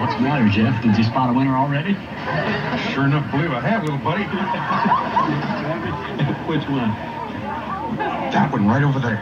What's the matter, Jeff? Did you spot a winner already? Sure enough, believe I have, little buddy. Which one? That one right over there.